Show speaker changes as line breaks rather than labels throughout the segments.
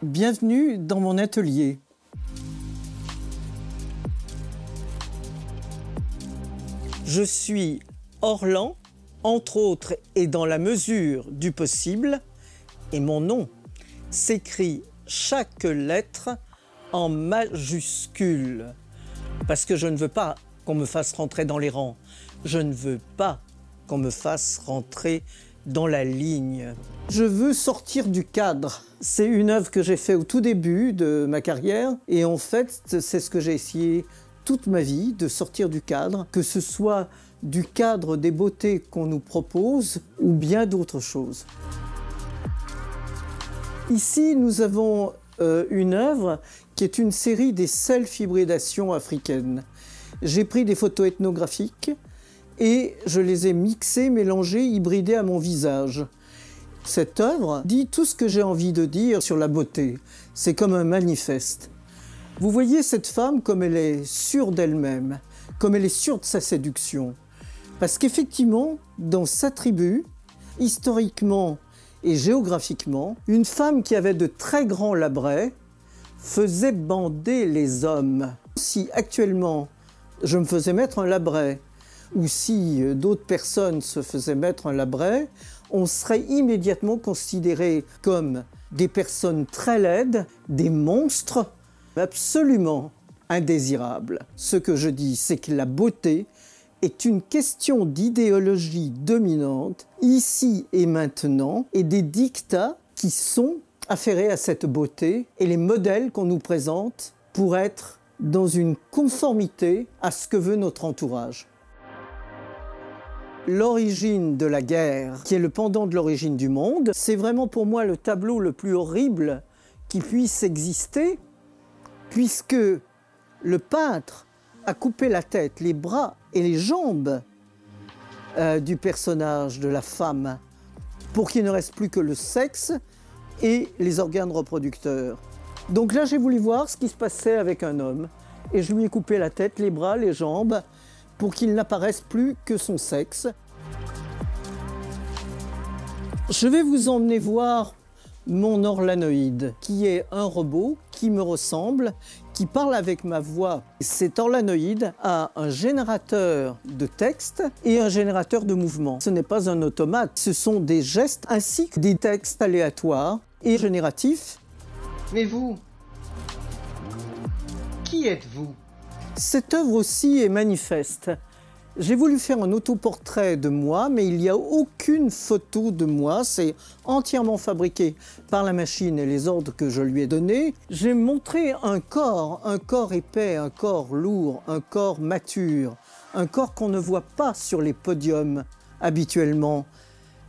Bienvenue dans mon atelier. Je suis Orlan, entre autres et dans la mesure du possible, et mon nom s'écrit chaque lettre en majuscule, parce que je ne veux pas qu'on me fasse rentrer dans les rangs, je ne veux pas qu'on me fasse rentrer dans la ligne. Je veux sortir du cadre. C'est une œuvre que j'ai faite au tout début de ma carrière et en fait c'est ce que j'ai essayé toute ma vie, de sortir du cadre, que ce soit du cadre des beautés qu'on nous propose ou bien d'autres choses. Ici, nous avons euh, une œuvre qui est une série des self-hybridations africaines. J'ai pris des photos ethnographiques et je les ai mixées, mélangées, hybridées à mon visage. Cette œuvre dit tout ce que j'ai envie de dire sur la beauté. C'est comme un manifeste. Vous voyez cette femme comme elle est sûre d'elle-même, comme elle est sûre de sa séduction. Parce qu'effectivement, dans sa tribu, historiquement et géographiquement, une femme qui avait de très grands labrets faisait bander les hommes. Si actuellement je me faisais mettre un labret ou si euh, d'autres personnes se faisaient mettre un labret, on serait immédiatement considérés comme des personnes très laides, des monstres absolument indésirables. Ce que je dis, c'est que la beauté est une question d'idéologie dominante, ici et maintenant, et des dictats qui sont affairés à cette beauté et les modèles qu'on nous présente pour être dans une conformité à ce que veut notre entourage l'origine de la guerre, qui est le pendant de l'origine du monde, c'est vraiment pour moi le tableau le plus horrible qui puisse exister, puisque le peintre a coupé la tête, les bras et les jambes euh, du personnage, de la femme, pour qu'il ne reste plus que le sexe et les organes reproducteurs. Donc là, j'ai voulu voir ce qui se passait avec un homme, et je lui ai coupé la tête, les bras, les jambes, pour qu'il n'apparaisse plus que son sexe. Je vais vous emmener voir mon orlanoïde, qui est un robot qui me ressemble, qui parle avec ma voix. Cet orlanoïde a un générateur de texte et un générateur de mouvement. Ce n'est pas un automate, ce sont des gestes ainsi que des textes aléatoires et génératifs.
Mais vous, qui êtes-vous?
Cette œuvre aussi est manifeste. J'ai voulu faire un autoportrait de moi, mais il n'y a aucune photo de moi. C'est entièrement fabriqué par la machine et les ordres que je lui ai donnés. J'ai montré un corps, un corps épais, un corps lourd, un corps mature, un corps qu'on ne voit pas sur les podiums habituellement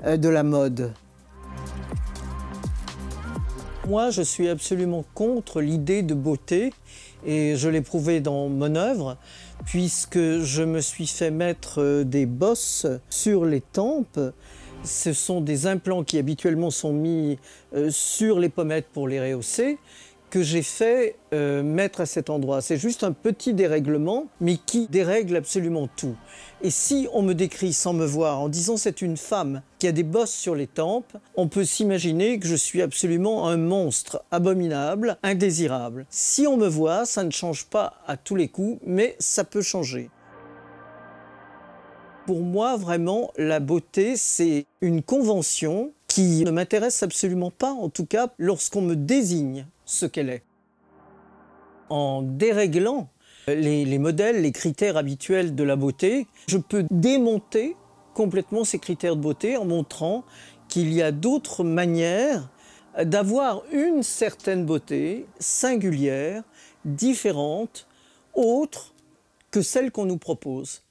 euh, de la mode. Moi, je suis absolument contre l'idée de beauté et je l'ai prouvé dans mon œuvre puisque je me suis fait mettre euh, des bosses sur les tempes. Ce sont des implants qui habituellement sont mis euh, sur les pommettes pour les rehausser que j'ai fait euh, mettre à cet endroit. C'est juste un petit dérèglement, mais qui dérègle absolument tout. Et si on me décrit sans me voir en disant c'est une femme qui a des bosses sur les tempes, on peut s'imaginer que je suis absolument un monstre abominable, indésirable. Si on me voit, ça ne change pas à tous les coups, mais ça peut changer. Pour moi, vraiment, la beauté, c'est une convention qui ne m'intéresse absolument pas, en tout cas lorsqu'on me désigne ce qu'elle est. En déréglant les, modèles, les critères habituels de la beauté, je peux démonter complètement ces critères de beauté en montrant qu'il y a d'autres manières d'avoir une certaine beauté singulière, différente, autre que celle qu'on nous propose.